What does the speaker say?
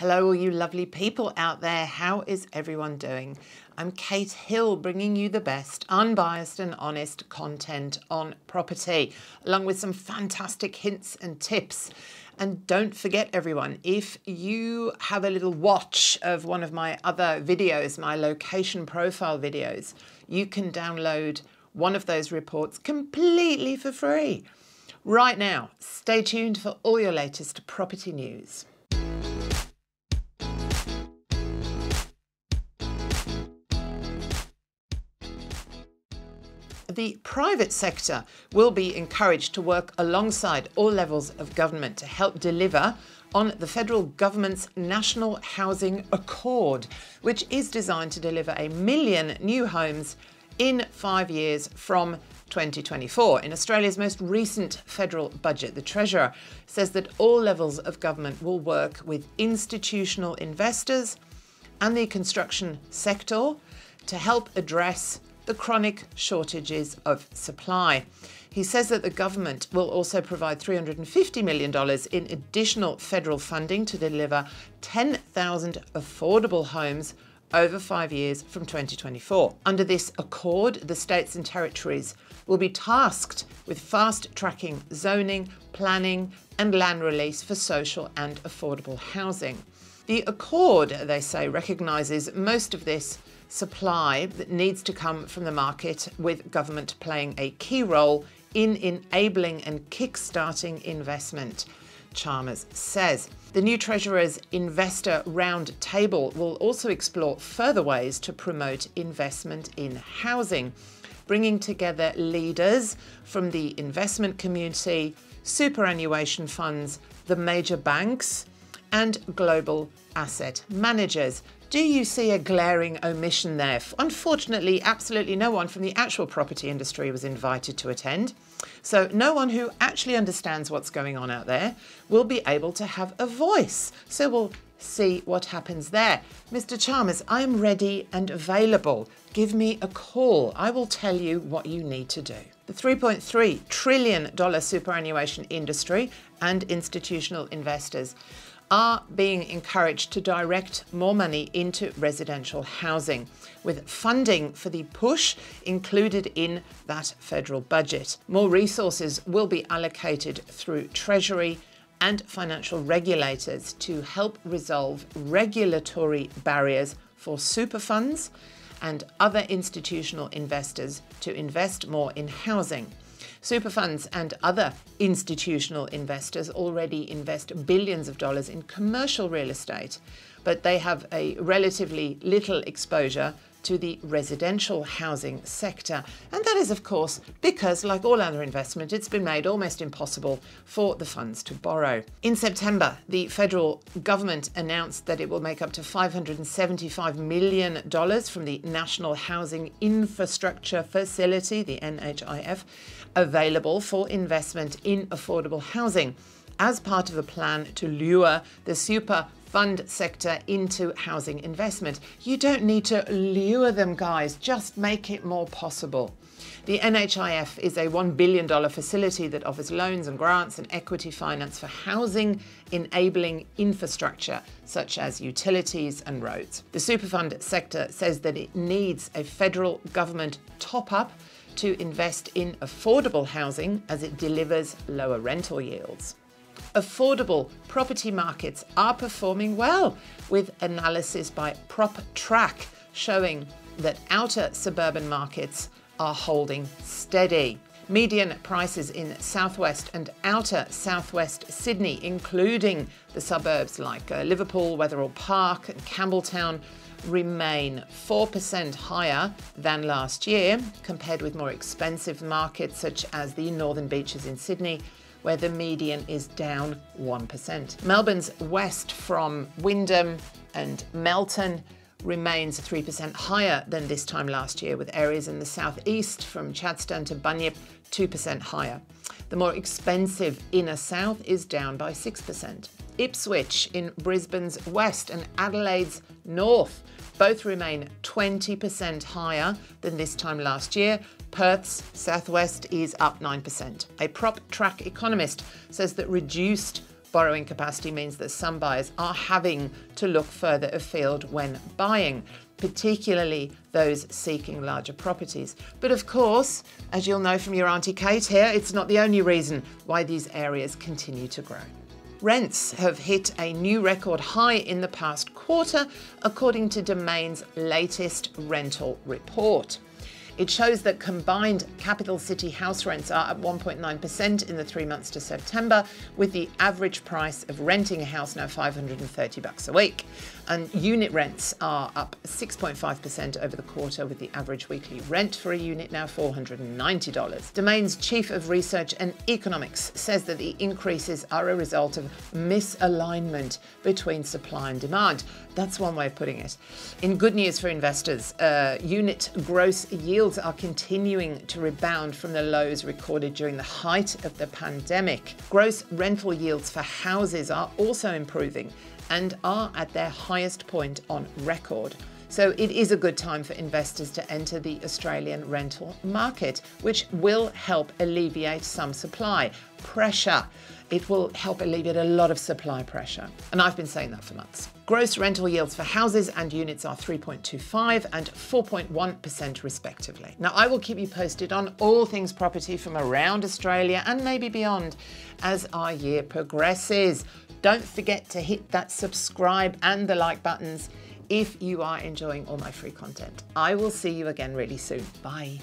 Hello, all you lovely people out there. How is everyone doing? I'm Kate Hill, bringing you the best, unbiased and honest content on property, along with some fantastic hints and tips. And don't forget, everyone, if you have a little watch of one of my other videos, my location profile videos, you can download one of those reports completely for free. Right now, stay tuned for all your latest property news. The private sector will be encouraged to work alongside all levels of government to help deliver on the federal government's National Housing Accord, which is designed to deliver a million new homes in five years from 2024. In Australia's most recent federal budget, the Treasurer says that all levels of government will work with institutional investors and the construction sector to help address the chronic shortages of supply. He says that the government will also provide $350 million in additional federal funding to deliver 10,000 affordable homes over five years from 2024. Under this accord, the states and territories will be tasked with fast tracking zoning, planning, and land release for social and affordable housing. The accord, they say, recognises most of this supply that needs to come from the market, with government playing a key role in enabling and kick-starting investment. Chalmers says. The new Treasurer's Investor Roundtable will also explore further ways to promote investment in housing, bringing together leaders from the investment community, superannuation funds, the major banks, and global asset managers do you see a glaring omission there? Unfortunately, absolutely no one from the actual property industry was invited to attend. So, no one who actually understands what's going on out there will be able to have a voice. So, we'll see what happens there. Mr. Chalmers, I am ready and available. Give me a call. I will tell you what you need to do. The $3.3 trillion superannuation industry and institutional investors are being encouraged to direct more money into residential housing, with funding for the push included in that federal budget. More resources will be allocated through Treasury and financial regulators to help resolve regulatory barriers for super funds and other institutional investors to invest more in housing. Super funds and other institutional investors already invest billions of dollars in commercial real estate, but they have a relatively little exposure to the residential housing sector. And that is, of course, because, like all other investment, it's been made almost impossible for the funds to borrow. In September, the federal government announced that it will make up to $575 million from the National Housing Infrastructure Facility, the NHIF, available for investment in affordable housing as part of a plan to lure the super fund sector into housing investment. You don't need to lure them, guys, just make it more possible. The NHIF is a $1 billion facility that offers loans and grants and equity finance for housing enabling infrastructure, such as utilities and roads. The Superfund sector says that it needs a federal government top up to invest in affordable housing as it delivers lower rental yields. Affordable property markets are performing well, with analysis by PropTrack showing that outer suburban markets are holding steady. Median prices in southwest and outer southwest Sydney, including the suburbs like uh, Liverpool, Wetherill Park, and Campbelltown, remain 4% higher than last year, compared with more expensive markets such as the Northern Beaches in Sydney, where the median is down 1%. Melbourne's west from Wyndham and Melton remains 3% higher than this time last year, with areas in the southeast from Chadstone to Bunyip 2% higher. The more expensive inner south is down by 6%. Ipswich in Brisbane's west and Adelaide's north both remain 20% higher than this time last year. Perth's southwest is up 9%. A prop track economist says that reduced Borrowing capacity means that some buyers are having to look further afield when buying, particularly those seeking larger properties. But of course, as you'll know from your Auntie Kate here, it's not the only reason why these areas continue to grow. Rents have hit a new record high in the past quarter, according to Domain's latest rental report. It shows that combined capital city house rents are up 1.9% in the three months to September, with the average price of renting a house now 530 bucks a week. And unit rents are up 6.5% over the quarter, with the average weekly rent for a unit now $490. Domain's chief of research and economics says that the increases are a result of misalignment between supply and demand. That's one way of putting it. In good news for investors, uh, unit gross yields are continuing to rebound from the lows recorded during the height of the pandemic. Gross rental yields for houses are also improving and are at their highest point on record. So it is a good time for investors to enter the Australian rental market, which will help alleviate some supply pressure. It will help alleviate a lot of supply pressure. And I've been saying that for months. Gross rental yields for houses and units are 3.25 and 4.1% respectively. Now, I will keep you posted on all things property from around Australia and maybe beyond as our year progresses. Don't forget to hit that subscribe and the like buttons if you are enjoying all my free content. I will see you again really soon. Bye.